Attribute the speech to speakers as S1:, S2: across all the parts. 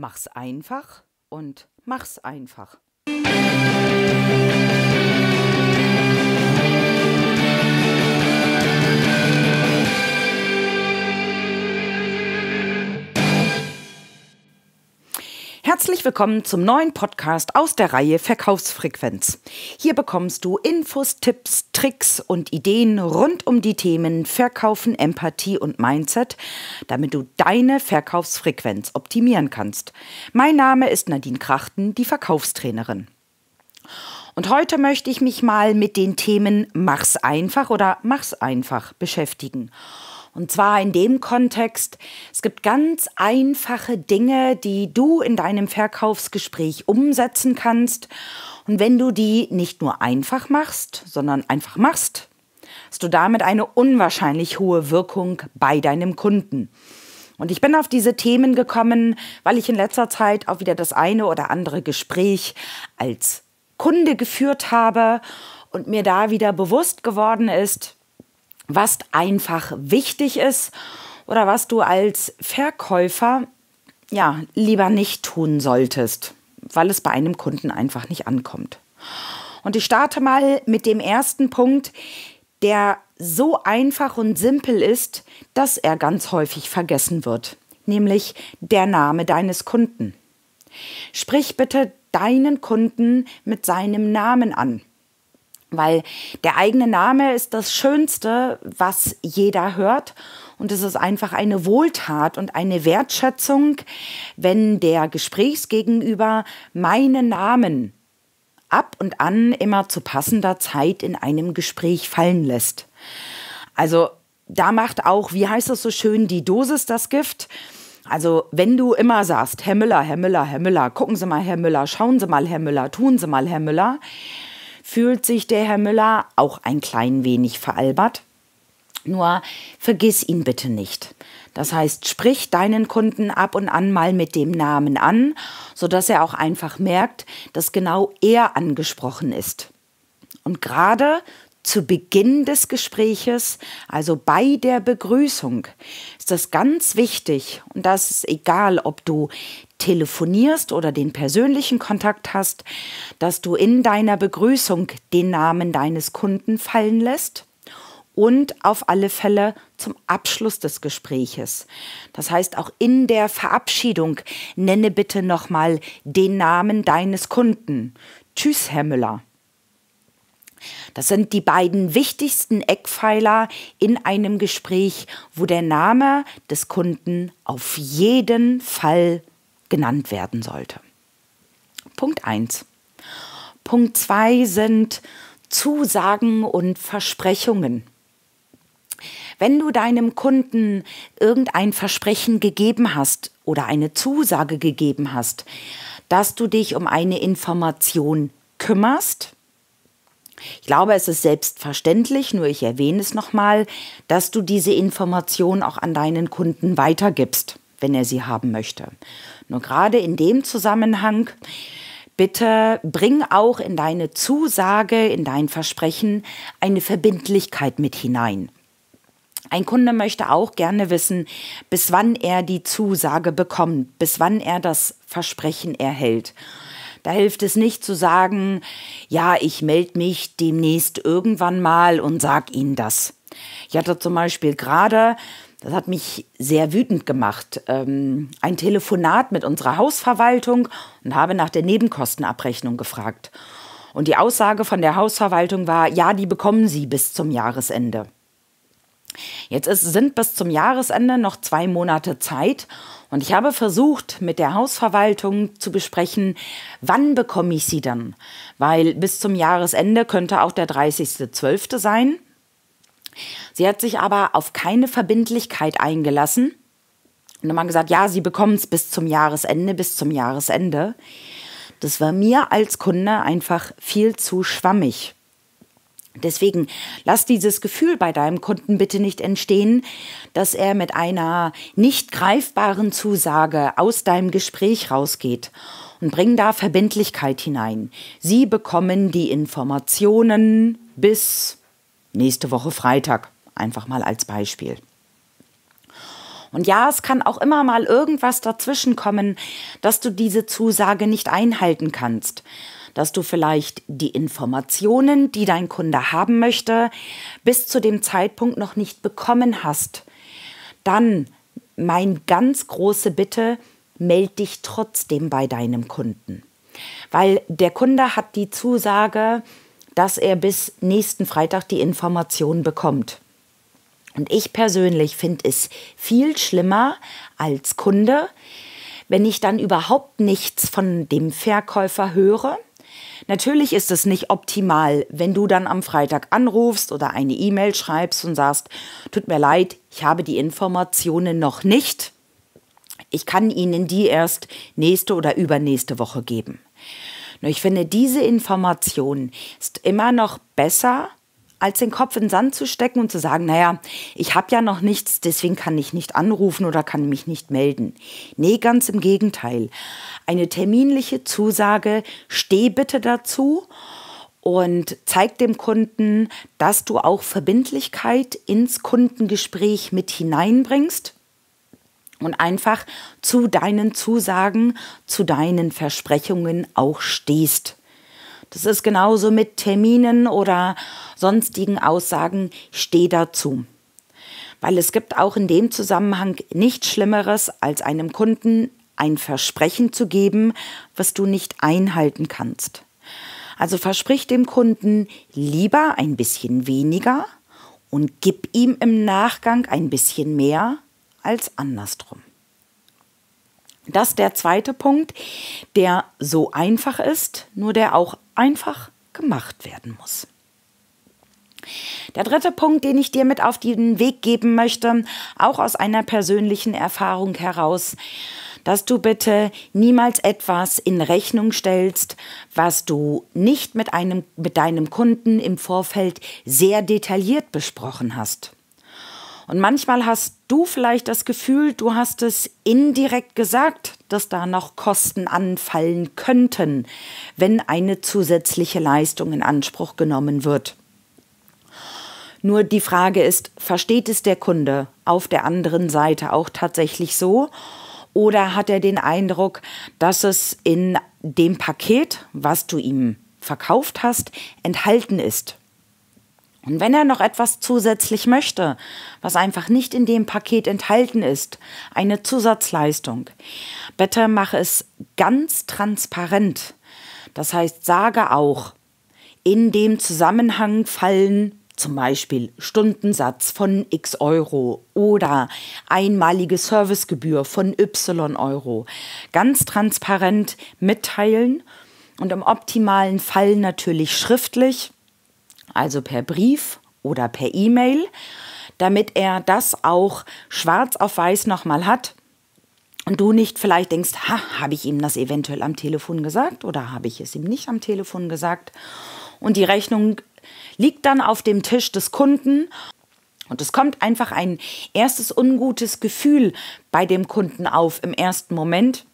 S1: Mach's einfach und mach's einfach. Herzlich willkommen zum neuen Podcast aus der Reihe Verkaufsfrequenz. Hier bekommst du Infos, Tipps, Tricks und Ideen rund um die Themen Verkaufen, Empathie und Mindset, damit du deine Verkaufsfrequenz optimieren kannst. Mein Name ist Nadine Krachten, die Verkaufstrainerin. Und heute möchte ich mich mal mit den Themen Mach's einfach oder Mach's einfach beschäftigen. Und zwar in dem Kontext, es gibt ganz einfache Dinge, die du in deinem Verkaufsgespräch umsetzen kannst. Und wenn du die nicht nur einfach machst, sondern einfach machst, hast du damit eine unwahrscheinlich hohe Wirkung bei deinem Kunden. Und ich bin auf diese Themen gekommen, weil ich in letzter Zeit auch wieder das eine oder andere Gespräch als Kunde geführt habe und mir da wieder bewusst geworden ist, was einfach wichtig ist oder was du als Verkäufer ja lieber nicht tun solltest, weil es bei einem Kunden einfach nicht ankommt. Und ich starte mal mit dem ersten Punkt, der so einfach und simpel ist, dass er ganz häufig vergessen wird, nämlich der Name deines Kunden. Sprich bitte deinen Kunden mit seinem Namen an. Weil der eigene Name ist das Schönste, was jeder hört. Und es ist einfach eine Wohltat und eine Wertschätzung, wenn der Gesprächsgegenüber meinen Namen ab und an immer zu passender Zeit in einem Gespräch fallen lässt. Also da macht auch, wie heißt es so schön, die Dosis das Gift. Also wenn du immer sagst, Herr Müller, Herr Müller, Herr Müller, gucken Sie mal, Herr Müller, schauen Sie mal, Herr Müller, tun Sie mal, Herr Müller, fühlt sich der Herr Müller auch ein klein wenig veralbert. Nur vergiss ihn bitte nicht. Das heißt, sprich deinen Kunden ab und an mal mit dem Namen an, sodass er auch einfach merkt, dass genau er angesprochen ist. Und gerade zu Beginn des Gespräches, also bei der Begrüßung, ist das ganz wichtig. Und das ist egal, ob du telefonierst oder den persönlichen Kontakt hast, dass du in deiner Begrüßung den Namen deines Kunden fallen lässt und auf alle Fälle zum Abschluss des Gespräches. Das heißt, auch in der Verabschiedung nenne bitte nochmal den Namen deines Kunden. Tschüss, Herr Müller. Das sind die beiden wichtigsten Eckpfeiler in einem Gespräch, wo der Name des Kunden auf jeden Fall genannt werden sollte. Punkt 1. Punkt 2 sind Zusagen und Versprechungen. Wenn du deinem Kunden irgendein Versprechen gegeben hast oder eine Zusage gegeben hast, dass du dich um eine Information kümmerst, ich glaube, es ist selbstverständlich, nur ich erwähne es nochmal, dass du diese Information auch an deinen Kunden weitergibst, wenn er sie haben möchte. Nur gerade in dem Zusammenhang, bitte bring auch in deine Zusage, in dein Versprechen eine Verbindlichkeit mit hinein. Ein Kunde möchte auch gerne wissen, bis wann er die Zusage bekommt, bis wann er das Versprechen erhält. Da hilft es nicht zu sagen, ja, ich melde mich demnächst irgendwann mal und sag Ihnen das. Ich hatte zum Beispiel gerade das hat mich sehr wütend gemacht. Ähm, ein Telefonat mit unserer Hausverwaltung und habe nach der Nebenkostenabrechnung gefragt. Und die Aussage von der Hausverwaltung war, ja, die bekommen Sie bis zum Jahresende. Jetzt ist, sind bis zum Jahresende noch zwei Monate Zeit und ich habe versucht, mit der Hausverwaltung zu besprechen, wann bekomme ich sie dann? Weil bis zum Jahresende könnte auch der 30.12. sein. Sie hat sich aber auf keine Verbindlichkeit eingelassen und dann gesagt, ja, sie bekommen es bis zum Jahresende, bis zum Jahresende. Das war mir als Kunde einfach viel zu schwammig. Deswegen lass dieses Gefühl bei deinem Kunden bitte nicht entstehen, dass er mit einer nicht greifbaren Zusage aus deinem Gespräch rausgeht und bring da Verbindlichkeit hinein. Sie bekommen die Informationen bis nächste Woche Freitag. Einfach mal als Beispiel. Und ja, es kann auch immer mal irgendwas dazwischen kommen, dass du diese Zusage nicht einhalten kannst. Dass du vielleicht die Informationen, die dein Kunde haben möchte, bis zu dem Zeitpunkt noch nicht bekommen hast. Dann mein ganz große Bitte, meld dich trotzdem bei deinem Kunden. Weil der Kunde hat die Zusage, dass er bis nächsten Freitag die Information bekommt. Und ich persönlich finde es viel schlimmer als Kunde, wenn ich dann überhaupt nichts von dem Verkäufer höre. Natürlich ist es nicht optimal, wenn du dann am Freitag anrufst oder eine E-Mail schreibst und sagst, tut mir leid, ich habe die Informationen noch nicht. Ich kann Ihnen die erst nächste oder übernächste Woche geben. Nur ich finde, diese Information ist immer noch besser, als den Kopf in den Sand zu stecken und zu sagen, naja, ich habe ja noch nichts, deswegen kann ich nicht anrufen oder kann mich nicht melden. Nee, ganz im Gegenteil. Eine terminliche Zusage, steh bitte dazu und zeig dem Kunden, dass du auch Verbindlichkeit ins Kundengespräch mit hineinbringst und einfach zu deinen Zusagen, zu deinen Versprechungen auch stehst. Das ist genauso mit Terminen oder sonstigen Aussagen, steh dazu. Weil es gibt auch in dem Zusammenhang nichts Schlimmeres, als einem Kunden ein Versprechen zu geben, was du nicht einhalten kannst. Also versprich dem Kunden lieber ein bisschen weniger und gib ihm im Nachgang ein bisschen mehr als andersrum. Das ist der zweite Punkt, der so einfach ist, nur der auch einfach gemacht werden muss. Der dritte Punkt, den ich dir mit auf den Weg geben möchte, auch aus einer persönlichen Erfahrung heraus, dass du bitte niemals etwas in Rechnung stellst, was du nicht mit, einem, mit deinem Kunden im Vorfeld sehr detailliert besprochen hast. Und manchmal hast du vielleicht das Gefühl, du hast es indirekt gesagt, dass da noch Kosten anfallen könnten, wenn eine zusätzliche Leistung in Anspruch genommen wird. Nur die Frage ist, versteht es der Kunde auf der anderen Seite auch tatsächlich so? Oder hat er den Eindruck, dass es in dem Paket, was du ihm verkauft hast, enthalten ist? Und wenn er noch etwas zusätzlich möchte, was einfach nicht in dem Paket enthalten ist, eine Zusatzleistung, bitte mache es ganz transparent. Das heißt, sage auch, in dem Zusammenhang fallen zum Beispiel Stundensatz von x Euro oder einmalige Servicegebühr von y Euro. Ganz transparent mitteilen und im optimalen Fall natürlich schriftlich also per Brief oder per E-Mail, damit er das auch schwarz auf weiß nochmal hat und du nicht vielleicht denkst, ha, habe ich ihm das eventuell am Telefon gesagt oder habe ich es ihm nicht am Telefon gesagt? Und die Rechnung liegt dann auf dem Tisch des Kunden und es kommt einfach ein erstes ungutes Gefühl bei dem Kunden auf im ersten Moment,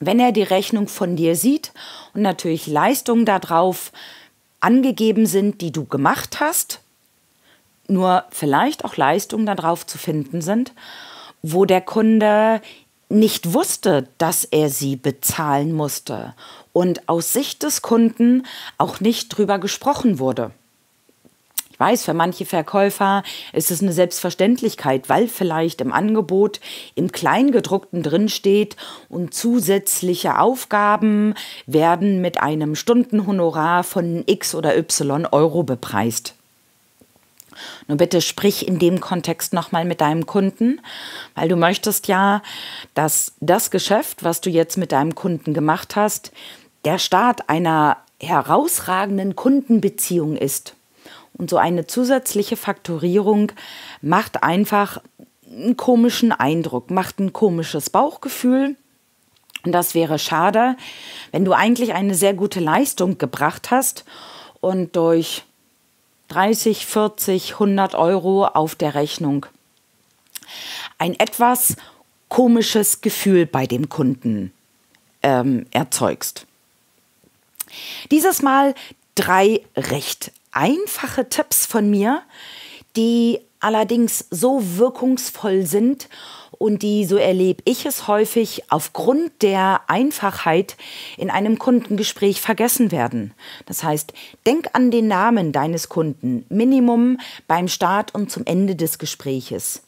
S1: wenn er die Rechnung von dir sieht und natürlich Leistungen darauf angegeben sind, die du gemacht hast, nur vielleicht auch Leistungen darauf zu finden sind, wo der Kunde nicht wusste, dass er sie bezahlen musste und aus Sicht des Kunden auch nicht drüber gesprochen wurde. Ich weiß, für manche Verkäufer ist es eine Selbstverständlichkeit, weil vielleicht im Angebot im Kleingedruckten drin steht und zusätzliche Aufgaben werden mit einem Stundenhonorar von X oder Y Euro bepreist. Nur bitte sprich in dem Kontext nochmal mit deinem Kunden, weil du möchtest ja, dass das Geschäft, was du jetzt mit deinem Kunden gemacht hast, der Start einer herausragenden Kundenbeziehung ist. Und so eine zusätzliche Faktorierung macht einfach einen komischen Eindruck, macht ein komisches Bauchgefühl. Und das wäre schade, wenn du eigentlich eine sehr gute Leistung gebracht hast und durch 30, 40, 100 Euro auf der Rechnung ein etwas komisches Gefühl bei dem Kunden ähm, erzeugst. Dieses Mal drei recht einfache Tipps von mir, die allerdings so wirkungsvoll sind und die, so erlebe ich es häufig, aufgrund der Einfachheit in einem Kundengespräch vergessen werden. Das heißt, denk an den Namen deines Kunden, Minimum beim Start und zum Ende des Gespräches.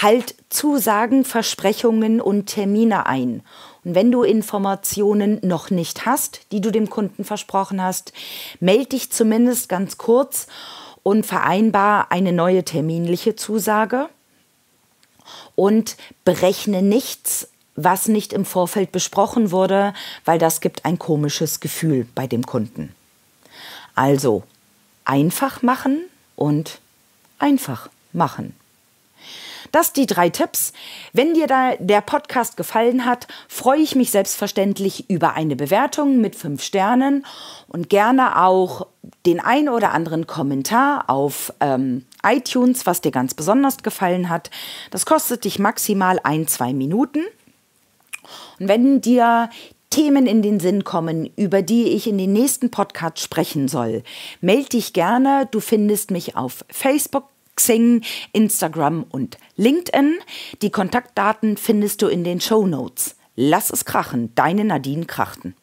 S1: Halt Zusagen, Versprechungen und Termine ein. Wenn du Informationen noch nicht hast, die du dem Kunden versprochen hast, melde dich zumindest ganz kurz und vereinbar eine neue terminliche Zusage und berechne nichts, was nicht im Vorfeld besprochen wurde, weil das gibt ein komisches Gefühl bei dem Kunden. Also einfach machen und einfach machen. Das die drei Tipps. Wenn dir da der Podcast gefallen hat, freue ich mich selbstverständlich über eine Bewertung mit fünf Sternen und gerne auch den ein oder anderen Kommentar auf ähm, iTunes, was dir ganz besonders gefallen hat. Das kostet dich maximal ein, zwei Minuten. Und wenn dir Themen in den Sinn kommen, über die ich in den nächsten Podcast sprechen soll, melde dich gerne. Du findest mich auf Facebook, Xing, Instagram und LinkedIn. Die Kontaktdaten findest du in den Show Notes. Lass es krachen, deine Nadine Krachten.